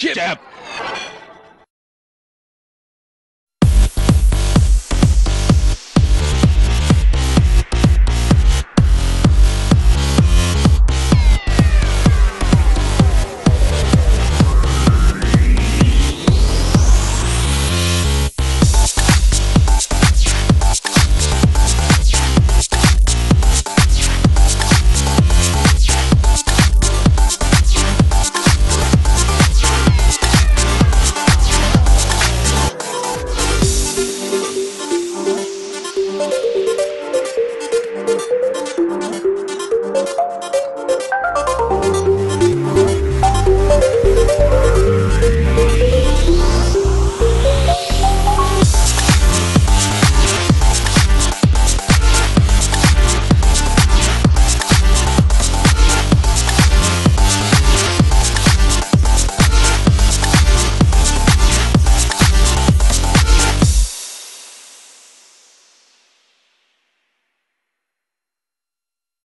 Jip. Jab.